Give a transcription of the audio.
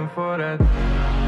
waiting for that.